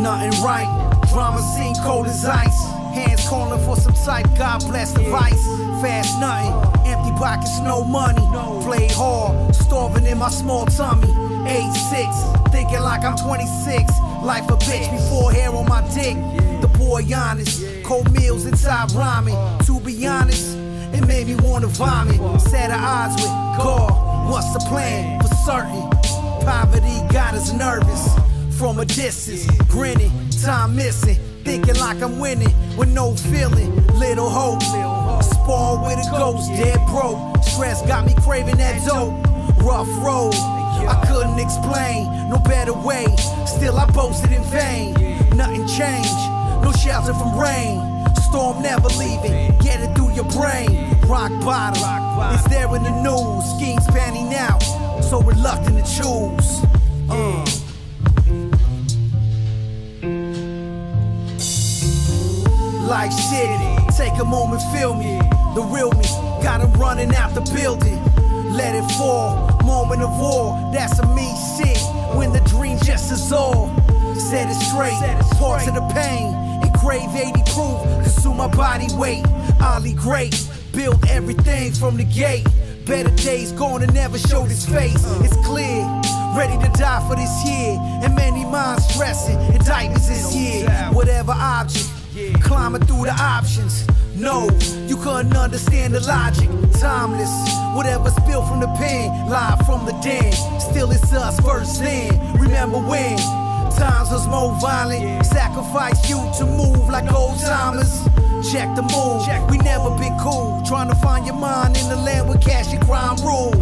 Nothing right, drama scene cold as ice. Hands calling for some type, God bless the vice. Fast nothing, empty pockets, no money. Play hard, starving in my small tummy. Age six, thinking like I'm 26. Life a bitch before hair on my dick. The boy honest, cold meals inside rhyming. To be honest, it made me wanna vomit. Set of odds with God. What's the plan for certain? Poverty got us nervous. From a distance, grinning, time missing. Thinking like I'm winning with no feeling, little hope. Spar with a ghost, dead broke. Stress got me craving that dope. Rough road, I couldn't explain, no better way. Still, I boasted in vain. Nothing changed, no shelter from rain. Storm never leaving, get it through your brain. Rock bottom, it's there in the news. Schemes panning out, so reluctant to choose. Uh. Like shit, take a moment, feel me. The real me, got him running out the building. Let it fall, moment of war, that's a me shit. When the dream just is all, set it straight, parts of the pain. Engrave 80 proof, consume my body weight. Ollie great, build everything from the gate. Better days gone and never showed his face. It's clear, ready to die for this year. And many minds stressing, indictments this year. Whatever object, climbing through the options. No, you couldn't understand the logic. Timeless, whatever built from the pen, live from the den. Still, it's us first then. Remember when times was more violent? Sacrifice you to move like old timers. Check the move, we never been cool. Trying to find your mind in the land cash and crime rule.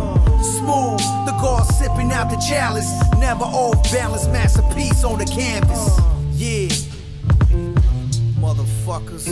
Smooth, the guard sipping out the chalice. Never off balance, masterpiece on the canvas. Yeah, motherfuckers.